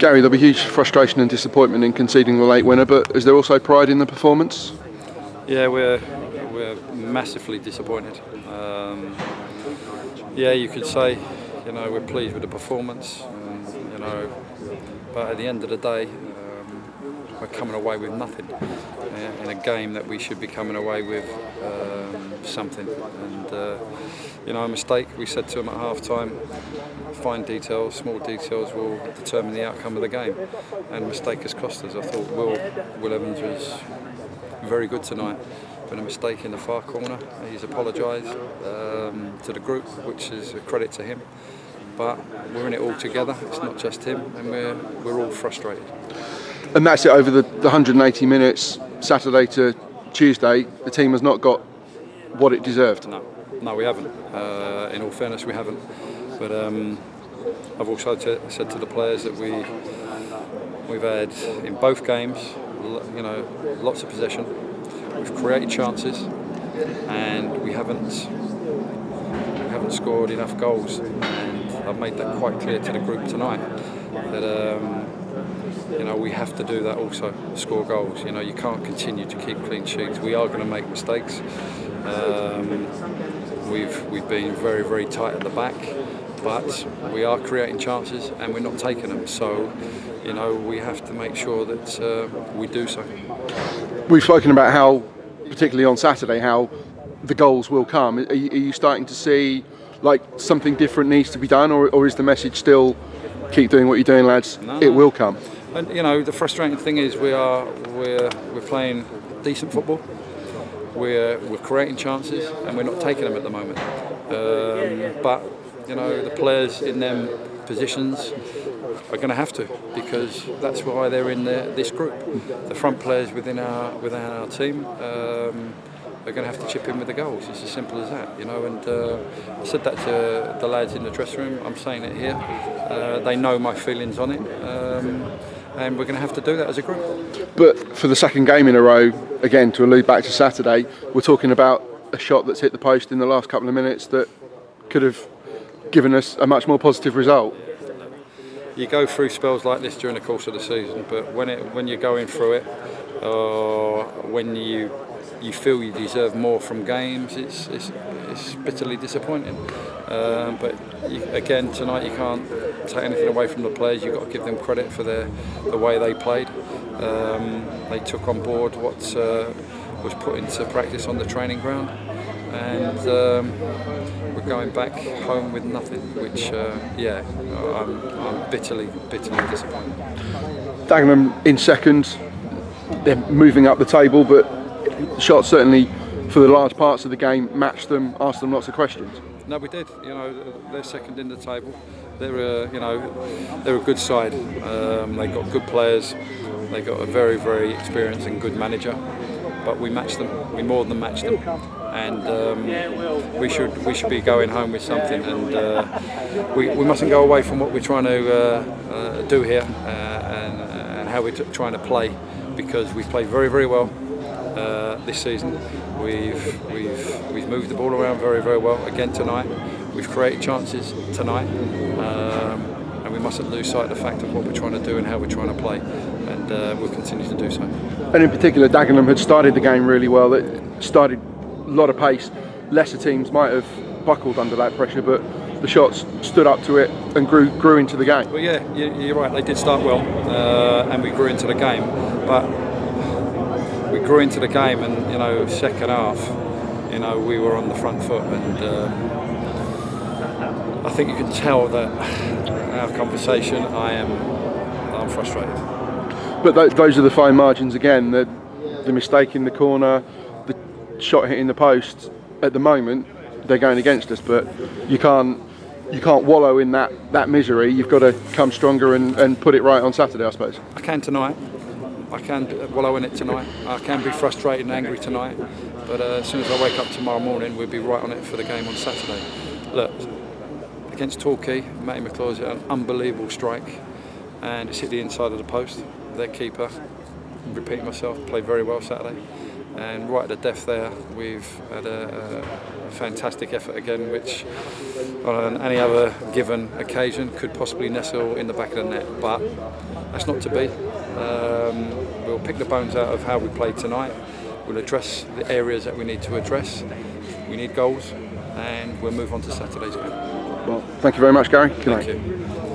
Gary, there'll be huge frustration and disappointment in conceding the late winner, but is there also pride in the performance? Yeah, we're we're massively disappointed. Um, yeah, you could say, you know, we're pleased with the performance, and, you know, but at the end of the day, um, we're coming away with nothing uh, in a game that we should be coming away with um, something. And uh, you know, a mistake. We said to them at half time, fine details, small details will determine the outcome of the game. And mistake has cost us. I thought Will, Will Evans was very good tonight. But a mistake in the far corner. He's apologised um, to the group, which is a credit to him. But we're in it all together. It's not just him, and we're we're all frustrated. And that's it over the, the 180 minutes, Saturday to Tuesday. The team has not got what it deserved. No. No, we haven't. Uh, in all fairness, we haven't. But um, I've also said to the players that we we've had in both games, you know, lots of possession. We've created chances, and we haven't we haven't scored enough goals. And I've made that quite clear to the group tonight that. Um, you know, we have to do that also, score goals. You know, you can't continue to keep clean sheets. We are going to make mistakes. Um, We've we've been very very tight at the back, but we are creating chances and we're not taking them. So, you know, we have to make sure that uh, we do so. We've spoken about how, particularly on Saturday, how the goals will come. Are you, are you starting to see like something different needs to be done, or, or is the message still keep doing what you're doing, lads? No. It will come. And you know, the frustrating thing is we are we're we're playing decent football we're, we're creating chances and we're not taking them at the moment. Um, but you know the players in them positions are going to have to because that's why they're in the, this group. The front players within our within our team. Um, are going to have to chip in with the goals. It's as simple as that, you know. And uh, I said that to the lads in the dressing room. I'm saying it here. Uh, they know my feelings on it. Um, and we're going to have to do that as a group. But for the second game in a row, again to allude back to Saturday, we're talking about a shot that's hit the post in the last couple of minutes that could have given us a much more positive result. You go through spells like this during the course of the season, but when it when you're going through it, or when you you feel you deserve more from games, it's it's, it's bitterly disappointing. Um, but you, again, tonight you can't take anything away from the players. You've got to give them credit for their, the way they played. Um, they took on board what uh, was put into practice on the training ground, and um, we're going back home with nothing. Which, uh, yeah, I'm, I'm bitterly, bitterly disappointed. Dagenham in second, they're moving up the table, but shots certainly for the large parts of the game matched them, asked them lots of questions. No, we did. You know, they're second in the table. They're a, you know, they're a good side. Um, they got good players. They've got a very, very experienced and good manager. But we matched them. We more than matched them, and um, we should we should be going home with something. And uh, we, we mustn't go away from what we're trying to uh, uh, do here uh, and, and how we're trying to play, because we play very, very well uh, this season. We've, we've, we've moved the ball around very, very well again tonight. We've created chances tonight. Um, and we mustn't lose sight of the fact of what we're trying to do and how we're trying to play. And uh, we'll continue to do so. And in particular, Dagenham had started the game really well. It started a lot of pace. Lesser teams might have buckled under that pressure, but the shots stood up to it and grew grew into the game. Well, yeah, you're right. They did start well, uh, and we grew into the game. But we grew into the game, and you know, second half, you know, we were on the front foot, and uh, I think you can tell that our conversation. I am, I'm frustrated. But th those are the fine margins again. The the mistake in the corner, the shot hitting the post. At the moment, they're going against us, but you can't you can't wallow in that, that misery. You've got to come stronger and, and put it right on Saturday, I suppose. I can tonight. I can wallow in it tonight. I can be frustrated and angry tonight, but uh, as soon as I wake up tomorrow morning, we'll be right on it for the game on Saturday. Look, against Torquay, Matty McClaw's hit an unbelievable strike, and it's hit the inside of the post. Their keeper, repeating myself, played very well Saturday, and right at the death there, we've had a, a fantastic effort again, which on any other given occasion could possibly nestle in the back of the net. But that's not to be. Um, we'll pick the bones out of how we played tonight. We'll address the areas that we need to address. We need goals, and we'll move on to Saturday's game. Well, thank you very much, Gary. Good Thank night. you.